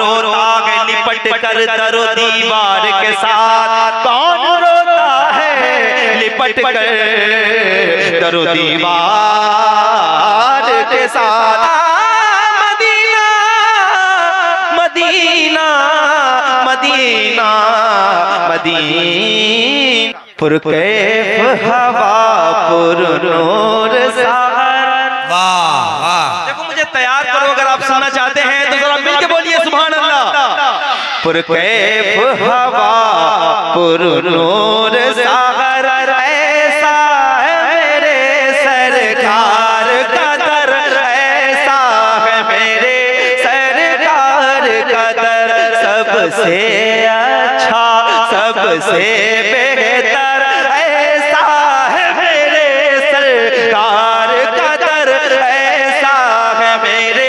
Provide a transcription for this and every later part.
रोता है लिपट कर दरो दीवार के साथ। कौन रोता है? लिपट कर दरो दीवार के साथ। Madina Medina Medina Madina. पुर कैफ हवा पुर नूर सागर पुर कैफ हवा, पुर नूर सागर, ऐसा है मेरे सरकार का दर, ऐसा है मेरे सरकार का दर। सबसे अच्छा सबसे बेहतर, ऐसा है मेरे सरकार का दर, ऐसा है मेरे।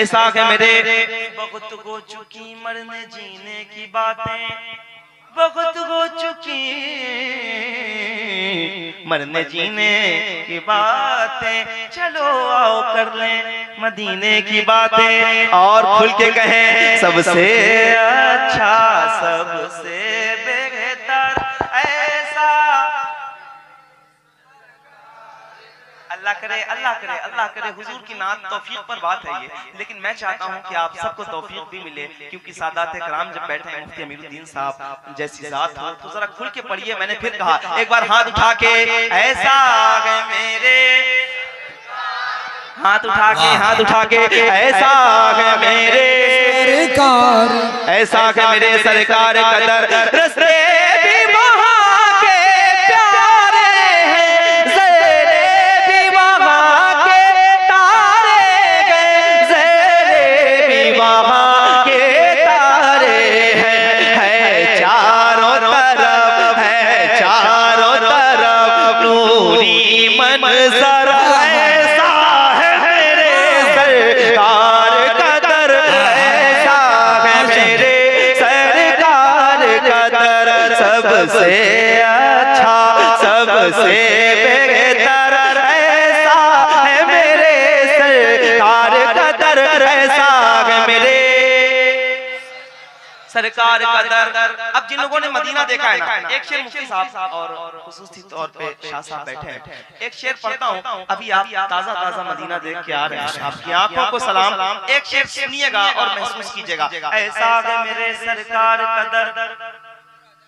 ऐसा है मेरे बहुत हो चुकी, मरने जीने की बातें। बहुत हो चुकी, मरने जीने की बातें। चलो आओ कर ले मदीने की बातें। और खुल के कहें, सबसे अच्छा सबसे बेहतर। अल्लाह करे अल्लाह करे अल्लाह करे हुजूर की नात तौफीक पर बात है ये। लेकिन मैं चाहता हूँ कि आप सबको तौफीक भी मिले क्योंकि सादात कराम जब बैठे हैं मुफ्ती अमीरुद्दीन साहब जैसी जात हो तो जरा खुल के पढ़िए मैंने फिर कहा एक बार हाथ उठा के ऐसा मेरे हाथ उठा के हाथ उठा के ऐसा गए मेरे सरकार ऐसा है मेरे सरकार कदर। रस्ते सबसे अच्छा सबसे बेहतर ऐसा है मेरे सरकार कदर ऐसा है मेरे। सरकार का दर। अब जिन लोगों ने मदीना देखा है एक शेर मुफ्ती साहब और खुसूसी तौर पे शाह बैठे हैं। एक शेर पढ़ता हूँ, अभी आप ताज़ा ताज़ा मदीना देख के आ रहे हैं। आपकी आँखों को सलाम। एक शेर सुनिएगा और महसूस कीजिएगा, ऐसा है मेरे सरकार का दर।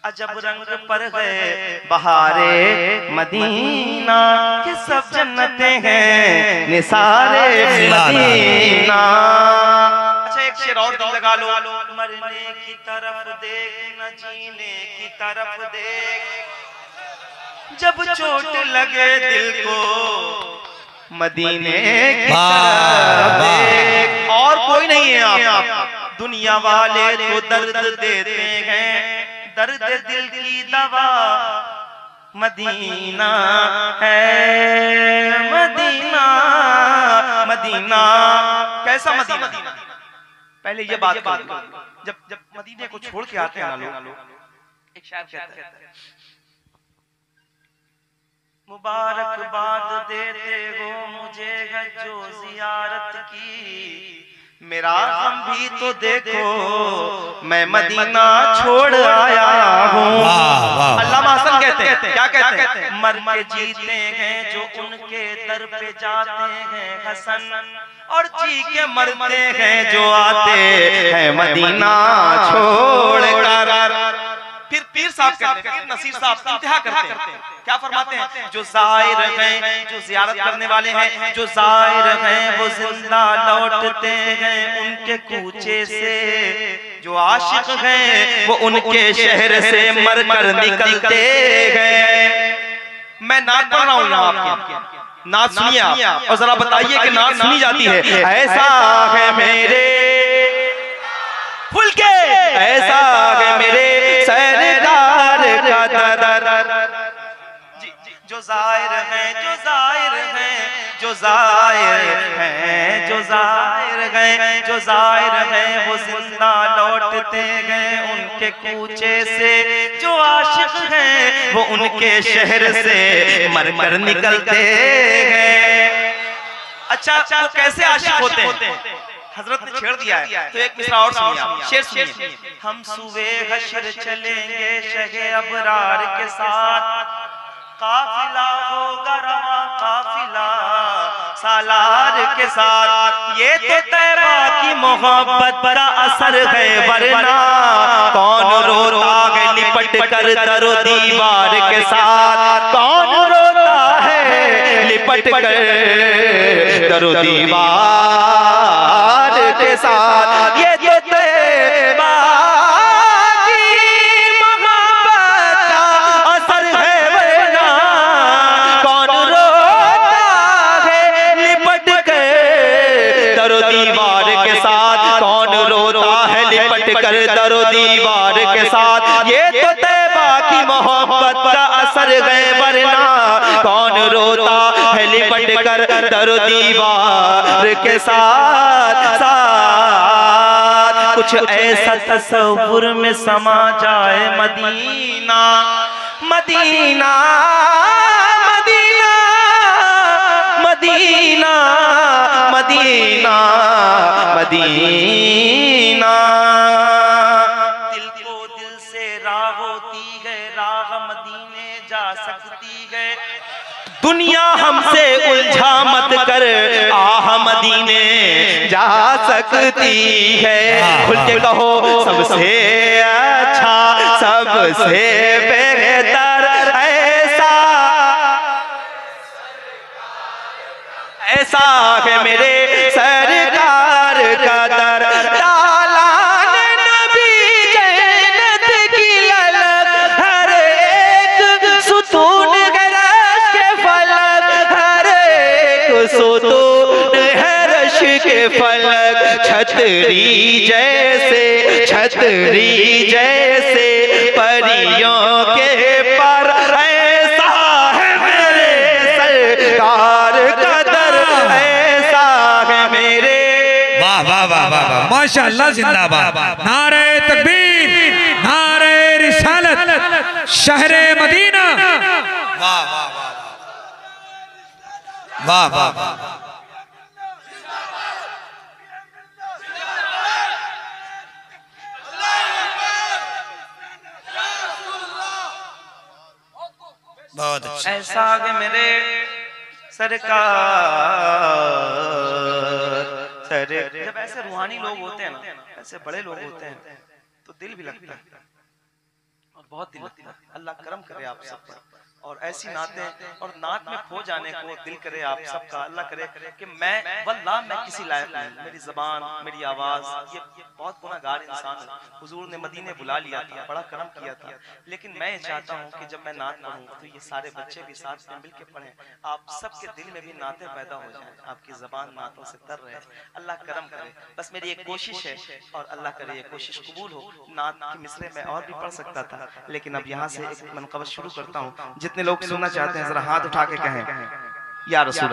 अजब रंग पर गए बहारे मदीना के सब जन्नते हैं? निसारे मदीना। अच्छा एक शेर और दिल लगा लो। मरने की तरफ़ देख न जीने की तरफ़ देख। जब चोट लगे दिल को मदीने की तरफ़ देख। और कोई नहीं है आप। दुनिया वाले तो दर्द देते हैं। दर्द दिल की दवा मदीना है। मदीना मदीना। कैसा मदीना? पहले ये बात कर। जब जब मदीने को छोड़ के आते हैं लोग एक शायर कहता है। मुबारकबाद देते हो मुझे जो जियारत की। मेरा हम भी तो देखो मैं मदीना छोड़ आया हूँ। अल्लाह हसन कहते हैं क्या कहते हैं? मर के जीते हैं जो उनके दर पे जाते हैं हसन। और जी के मरते हैं जो आते हैं मदीना छोड़ कर साहब कहते हैं नसीर साहब इंतहा करते हैं। क्या फरमाते हैं? जो ज़ाहिर हैं जो जियारत करने वाले हैं जो ज़ाहिर हैं वो ज़िंदा लौटते हैं उनके कूचे से। जो आशिक हैं वो उनके शहर से मर कर निकलते हैं मैं पढ़ रहा हूँ आपके। सुनिए आप। और जरा बताइए कि नात सुनी जाती है। ऐसा है मेरे ज़ाहिर हैं, जो ज़ाहिर हैं, जो ज़ाहिर हैं, जो ज़ाहिर हैं, जो ज़ाहिर हैं, वो ज़िंदा लौटते हैं उनके कूचे से। जो आशिक हैं, वो उनके शहर से मर कर निकलते हैं अच्छा वो कैसे आशिक होते हैं? हज़रत ने छेड़ दिया है तो एक मिसरा और सुनिए शेर सुनिए। हम सुबह हशर चलेंगे, शहे अबरार के साथ। काफिला होगा रवा काफिला। सालार के साथ, ये तो तैबा की मोहब्बत बड़ा असर है, वरना कौन रो रोता है लिपट कर दरो दीवार के साथ? कौन रोता है लिपट कर दरो दीवार के साथ? ये तो तैबा दीवार के साथ ये तो तैबा की मोहब्बत का असर है वरना कौन रोता? है लिपट कर दरो दीवार के साथ साथ। कुछ ऐसा तस्वुर में समा जाए Medina. Medina. Medina. Medina. Medina. Medina. होती है राह मदीने जा सकती है। दुनिया हमसे उलझा मत कर आह मदीने जा सकती है। खुल के कहो सबसे अच्छा सबसे बेहतर ऐसा ऐसा है मेरे फलक छतरी जैसे छतरी जैसे परियों के पर ऐसा है मेरे सरकार कदर ऐसा है मेरे वाह वाह वाह वाह वाह माशाअल्लाह जिंदाबाद नारे तकबीर नारे रिसालत शहरे मदीना वाह वाह वाह वाह वाह बहुत अच्छा ऐसा के मेरे सरकार, सर, जब ऐसे रूहानी लोग होते हैं ना, ऐसे बड़े लोग होते हैं तो दिल भी लगता है। और बहुत दिल लगता है। अल्लाह करम करे आप सब पर। और ऐसी नातें और नात में खो जाने को दिल करे आप सबका अल्लाह करे कि मैं वल्लाह मैं किसी लायक नहीं मेरी जबान मेरी आवाज़ ये बहुत गुनाहगार इंसान है। हुजूर ने मदीने बुला लिया था बड़ा करम किया था। लेकिन मैं ये चाहता हूँ कि जब मैं नात पढ़ूँ तो ये सारे बच्चे भी साथ में मिल के पढ़ें। आप सबके दिल में भी नाते पैदा हो जाए। आपकी जबान नातों से तर रहे। अल्लाह करम करे। बस मेरी एक कोशिश है और अल्लाह करे ये कोशिश कबूल हो। नात की मिसरे में और भी पढ़ सकता था। लेकिन अब यहाँ से एक मनकबत शुरू करता हूँ जितने लोग सुनना चाहते हैं जरा हाथ उठा के कहें या रसूल